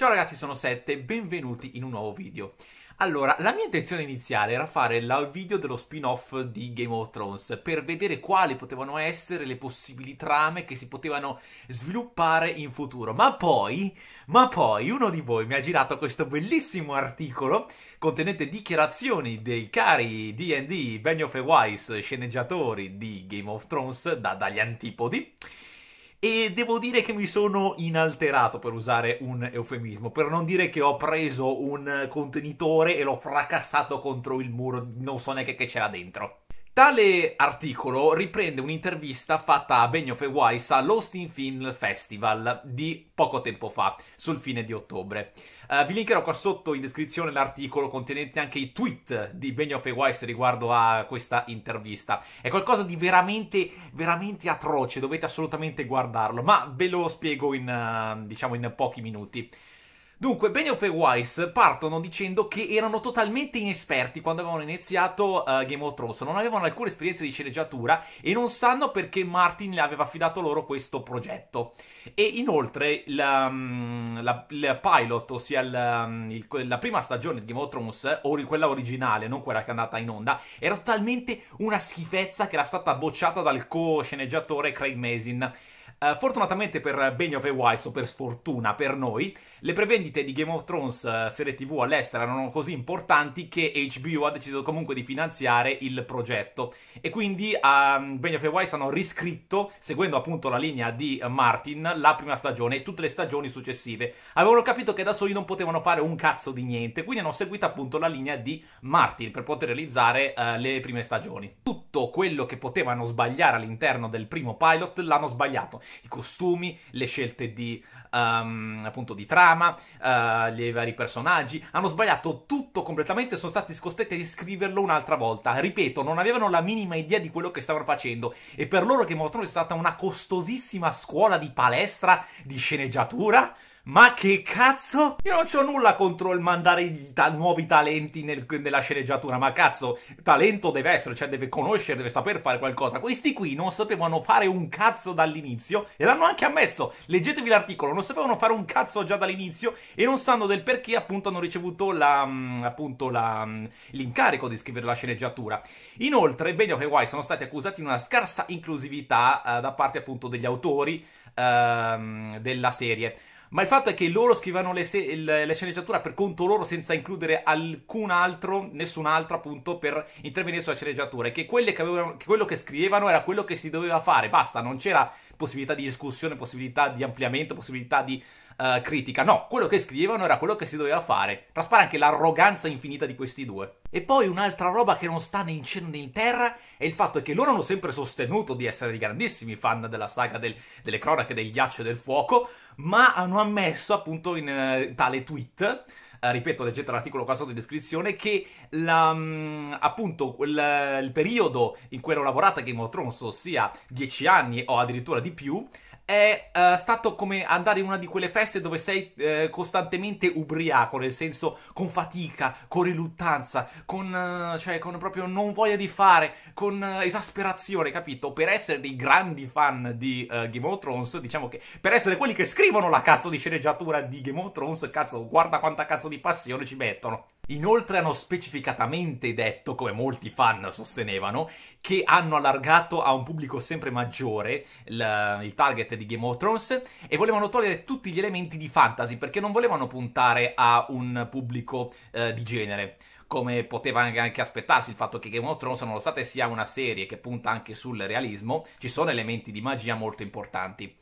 Ciao ragazzi, sono Sette, benvenuti in un nuovo video. Allora, la mia intenzione iniziale era fare il video dello spin-off di Game of Thrones per vedere quali potevano essere le possibili trame che si potevano sviluppare in futuro. Ma poi, ma poi uno di voi mi ha girato questo bellissimo articolo contenente dichiarazioni dei cari D&D, Benioff e Weiss, sceneggiatori di Game of Thrones da, dagli antipodi e devo dire che mi sono inalterato, per usare un eufemismo, per non dire che ho preso un contenitore e l'ho fracassato contro il muro, non so neanche che c'era dentro. Tale articolo riprende un'intervista fatta a Benioff e Weiss all'Austin Film Festival di poco tempo fa, sul fine di ottobre. Uh, vi linkerò qua sotto in descrizione l'articolo contenente anche i tweet di Benioff e Weiss riguardo a questa intervista. È qualcosa di veramente, veramente atroce, dovete assolutamente guardarlo, ma ve lo spiego in, uh, diciamo, in pochi minuti. Dunque, Benioff e Weiss partono dicendo che erano totalmente inesperti quando avevano iniziato uh, Game of Thrones, non avevano alcuna esperienza di sceneggiatura e non sanno perché Martin le aveva affidato loro questo progetto. E inoltre la, mm, la, la pilot, ossia la, mm, il, la, prima stagione di Game of Thrones, o quella originale, non quella che è andata in onda, era totalmente una schifezza che era stata bocciata dal co-sceneggiatore Craig Mazin. Uh, fortunatamente per Benioff e Weiss, o per sfortuna per noi, le prevendite di Game of Thrones uh, serie TV all'estero erano così importanti che HBO ha deciso comunque di finanziare il progetto. E quindi uh, Benioff e Weiss hanno riscritto, seguendo appunto la linea di Martin, la prima stagione e tutte le stagioni successive. Avevano capito che da soli non potevano fare un cazzo di niente, quindi hanno seguito appunto la linea di Martin per poter realizzare uh, le prime stagioni. Tutto quello che potevano sbagliare all'interno del primo pilot l'hanno sbagliato i costumi, le scelte di, um, appunto, di trama, uh, i vari personaggi. Hanno sbagliato tutto completamente e sono stati costretti a riscriverlo un'altra volta. Ripeto, non avevano la minima idea di quello che stavano facendo e per loro Game of è stata una costosissima scuola di palestra, di sceneggiatura ma che cazzo? Io non c'ho nulla contro il mandare ta- nuovi talenti nel, nella sceneggiatura, ma cazzo, talento deve essere, cioè deve conoscere, deve saper fare qualcosa. Questi qui non sapevano fare un cazzo dall'inizio e l'hanno anche ammesso. Leggetevi l'articolo, non sapevano fare un cazzo già dall'inizio e non sanno del perché appunto hanno ricevuto mm, mm, l'incarico di scrivere la sceneggiatura. Inoltre, Benioff e White sono stati accusati di una scarsa inclusività uh, da parte appunto degli autori uh, della serie ma il fatto è che loro scrivevano le, se- le sceneggiature per conto loro senza includere alcun altro, nessun altro appunto per intervenire sulla sceneggiatura e che, che, avevano, che quello che scrivevano era quello che si doveva fare, basta, non c'era possibilità di discussione, possibilità di ampliamento, possibilità di uh, critica. No, quello che scrivevano era quello che si doveva fare. Traspare anche l'arroganza infinita di questi due. E poi un'altra roba che non sta né in cielo né in terra è il fatto che loro hanno sempre sostenuto di essere dei grandissimi fan della saga del, delle cronache del ghiaccio e del fuoco, ma hanno ammesso appunto in uh, tale tweet Uh, ripeto, leggete l'articolo qua sotto in descrizione, che la, um, appunto il, il, periodo in cui ero lavorata Game of Thrones, ossia 10 anni o addirittura di più, è uh, stato come andare in una di quelle feste dove sei uh, costantemente ubriaco, nel senso con fatica, con riluttanza, con, uh, cioè, con proprio non voglia di fare, con esasperazione, capito? Per essere dei grandi fan di Game of Thrones, diciamo che per essere quelli che scrivono la cazzo di sceneggiatura di Game of Thrones, cazzo, guarda quanta cazzo di passione ci mettono. Inoltre hanno specificatamente detto, come molti fan sostenevano, che hanno allargato a un pubblico sempre maggiore il, il, target di Game of Thrones e volevano togliere tutti gli elementi di fantasy perché non volevano puntare a un pubblico eh, di genere come poteva anche aspettarsi il fatto che Game of Thrones, nonostante sia una serie che punta anche sul realismo, ci sono elementi di magia molto importanti.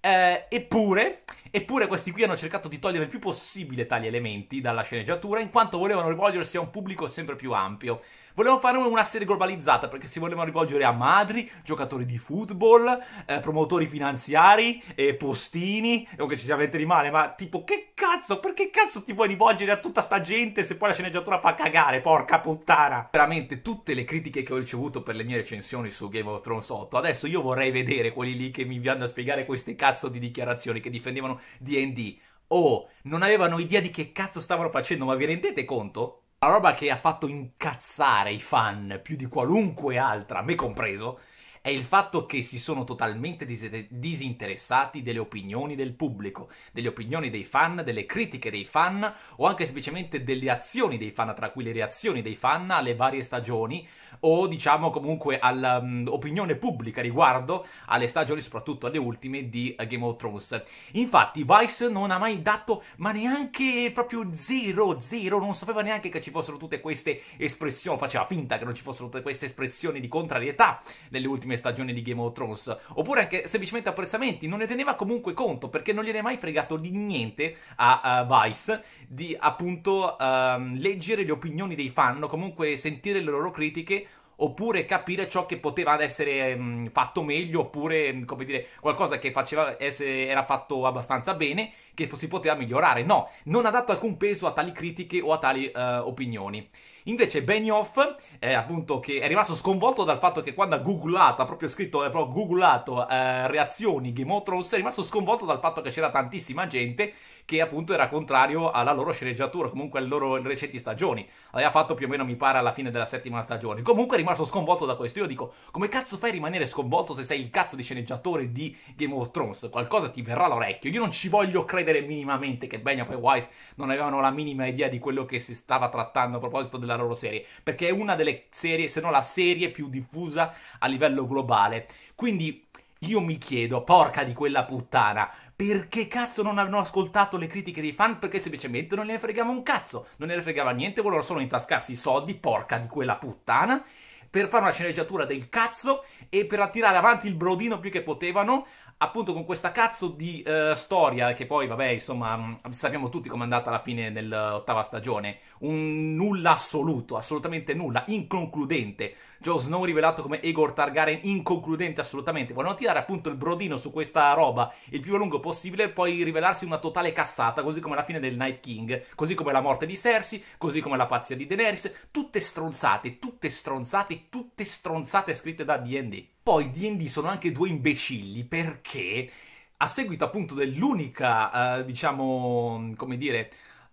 Eh, eppure, eppure questi qui hanno cercato di togliere il più possibile tali elementi dalla sceneggiatura in quanto volevano rivolgersi a un pubblico sempre più ampio. Volevano fare una serie globalizzata perché si volevano rivolgere a madri, giocatori di football, eh, promotori finanziari, eh, postini, non che ci sia niente di male, ma tipo che cazzo, perché cazzo ti vuoi rivolgere a tutta sta gente se poi la sceneggiatura fa cagare, porca puttana? Veramente tutte le critiche che ho ricevuto per le mie recensioni su Game of Thrones 8, adesso io vorrei vedere quelli lì che mi vanno a spiegare queste cazzo di dichiarazioni che difendevano D&D. Oh, non avevano idea di che cazzo stavano facendo, ma vi rendete conto? La roba che ha fatto incazzare i fan più di qualunque altra, me compreso, è il fatto che si sono totalmente dis- disinteressati delle opinioni del pubblico, delle opinioni dei fan, delle critiche dei fan o anche semplicemente delle azioni dei fan, tra cui le reazioni dei fan alle varie stagioni o diciamo comunque all'opinione um, pubblica riguardo alle stagioni, soprattutto alle ultime di Game of Thrones. Infatti Vice non ha mai dato, ma neanche proprio zero, zero, non sapeva neanche che ci fossero tutte queste espressioni, faceva finta che non ci fossero tutte queste espressioni di contrarietà nelle ultime stagioni di Game of Thrones, oppure anche semplicemente apprezzamenti, non ne teneva comunque conto perché non gliene è mai fregato di niente a uh, Vice di appunto uh, leggere le opinioni dei fan o comunque sentire le loro critiche oppure capire ciò che poteva essere mh, mm, fatto meglio, oppure, mm, come dire, qualcosa che faceva essere, era fatto abbastanza bene, che si poteva migliorare. No, non ha dato alcun peso a tali critiche o a tali uh, opinioni. Invece Benioff, eh, appunto, che è rimasto sconvolto dal fatto che quando ha googlato, ha proprio scritto, ha proprio googlato eh, reazioni Game of Thrones, è rimasto sconvolto dal fatto che c'era tantissima gente che appunto era contrario alla loro sceneggiatura, comunque alle loro recenti stagioni. Aveva fatto più o meno, mi pare, alla fine della settima stagione. Comunque è rimasto sconvolto da questo. Io dico, come cazzo fai a rimanere sconvolto se sei il cazzo di sceneggiatore di Game of Thrones? Qualcosa ti verrà all'orecchio. Io non ci voglio credere minimamente che Benioff e Wise non avevano la minima idea di quello che si stava trattando a proposito della loro serie, perché è una delle serie, se non la serie più diffusa a livello globale. Quindi io mi chiedo, porca di quella puttana, perché cazzo non hanno ascoltato le critiche dei fan? Perché semplicemente non ne fregava un cazzo, non ne fregava niente, volevano solo intascarsi i soldi, porca di quella puttana, per fare una sceneggiatura del cazzo e per attirare avanti il brodino più che potevano, appunto con questa cazzo di uh, storia che poi, vabbè, insomma, mm, sappiamo tutti com'è andata alla fine dell'ottava stagione, un nulla assoluto, assolutamente nulla, inconcludente, Jon Snow rivelato come Aegor Targaryen inconcludente assolutamente. Vogliono tirare appunto il brodino su questa roba il più a lungo possibile e poi rivelarsi una totale cazzata, così come la fine del Night King, così come la morte di Cersei, così come la pazzia di Daenerys, tutte stronzate, tutte stronzate, tutte stronzate scritte da D&D. Poi D&D sono anche due imbecilli perché a seguito appunto dell'unica, uh, diciamo, come dire,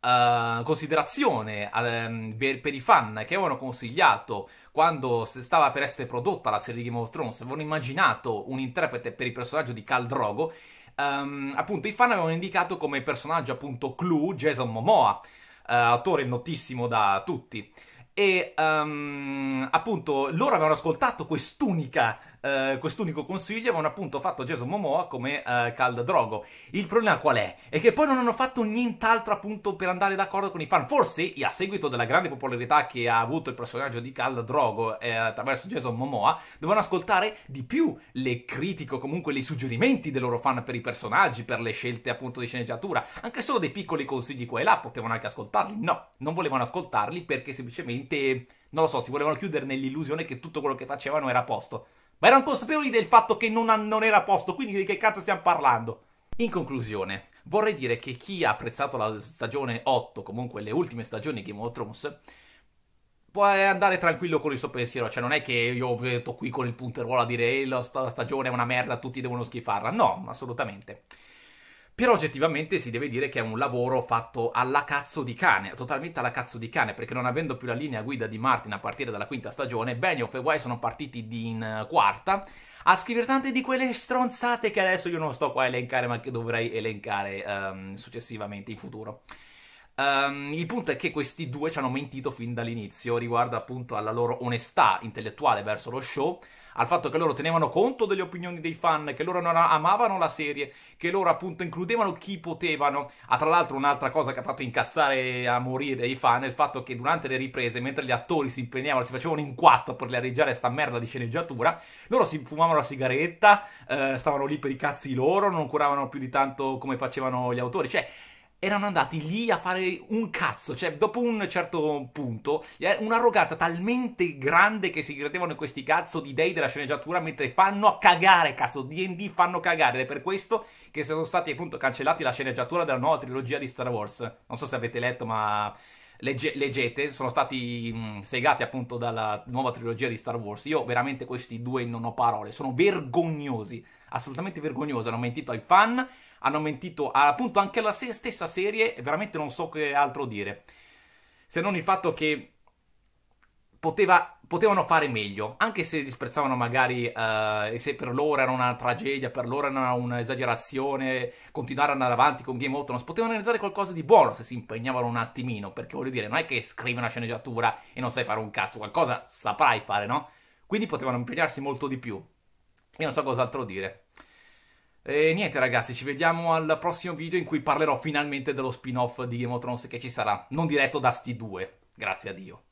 uh, considerazione uh, per, per, i fan che avevano consigliato quando stava per essere prodotta la serie di Game of Thrones, avevano immaginato un interprete per il personaggio di Khal Drogo, um, appunto i fan avevano indicato come personaggio appunto Clue Jason Momoa, uh, attore notissimo da tutti. E um, appunto loro avevano ascoltato quest'unica eh, quest'unico consiglio avevano appunto fatto Jason Momoa come uh, Khal Drogo. Il problema qual è? È che poi non hanno fatto nient'altro appunto per andare d'accordo con i fan. Forse a seguito della grande popolarità che ha avuto il personaggio di Khal Drogo eh, attraverso Jason Momoa, dovevano ascoltare di più le critiche o comunque i suggerimenti dei loro fan per i personaggi, per le scelte appunto di sceneggiatura. Anche solo dei piccoli consigli qua e là potevano anche ascoltarli. No, non volevano ascoltarli perché semplicemente non lo so, si volevano chiudere nell'illusione che tutto quello che facevano era a posto ma erano consapevoli del fatto che non, non era a posto, quindi di che cazzo stiamo parlando? In conclusione, vorrei dire che chi ha apprezzato la stagione 8, comunque le ultime stagioni di Game of Thrones, può andare tranquillo con il suo pensiero, cioè non è che io vedo qui con il punteruolo a dire eh, la stagione è una merda, tutti devono schifarla, no, assolutamente. Però oggettivamente si deve dire che è un lavoro fatto alla cazzo di cane, totalmente alla cazzo di cane, perché non avendo più la linea guida di Martin a partire dalla quinta stagione, Benioff e Wise sono partiti in eh, quarta a scrivere tante di quelle stronzate che adesso io non sto qua a elencare, ma che dovrei elencare um, successivamente in futuro. Um, il punto è che questi due ci hanno mentito fin dall'inizio riguardo appunto alla loro onestà intellettuale verso lo show, al fatto che loro tenevano conto delle opinioni dei fan, che loro non amavano la serie, che loro appunto includevano chi potevano. Ah, tra l'altro un'altra cosa che ha fatto incazzare a morire i fan è il fatto che durante le riprese, mentre gli attori si impegnavano, si facevano in quattro per realizzare sta merda di sceneggiatura, loro si fumavano la sigaretta, eh, stavano lì per i cazzi loro, non curavano più di tanto come facevano gli autori. Cioè, erano andati lì a fare un cazzo, cioè dopo un certo punto, un'arroganza talmente grande che si credevano in questi cazzo di dei della sceneggiatura mentre fanno a cagare, cazzo, D&D fanno cagare, ed è per questo che sono stati appunto cancellati la sceneggiatura della nuova trilogia di Star Wars. Non so se avete letto, ma legge- leggete, sono stati mh, segati appunto dalla nuova trilogia di Star Wars. Io veramente questi due non ho parole, sono vergognosi, assolutamente vergognosi, hanno mentito ai fan hanno mentito appunto anche alla stessa serie veramente non so che altro dire. Se non il fatto che poteva, potevano fare meglio, anche se disprezzavano magari, uh, se per loro era una tragedia, per loro era un'esagerazione, continuare ad andare avanti con Game of Thrones, potevano realizzare qualcosa di buono se si impegnavano un attimino, perché voglio dire, non è che scrivi una sceneggiatura e non sai fare un cazzo, qualcosa saprai fare, no? Quindi potevano impegnarsi molto di più. Io non so cos'altro dire. E niente ragazzi, ci vediamo al prossimo video in cui parlerò finalmente dello spin-off di Game of Thrones che ci sarà, non diretto da sti due, grazie a Dio.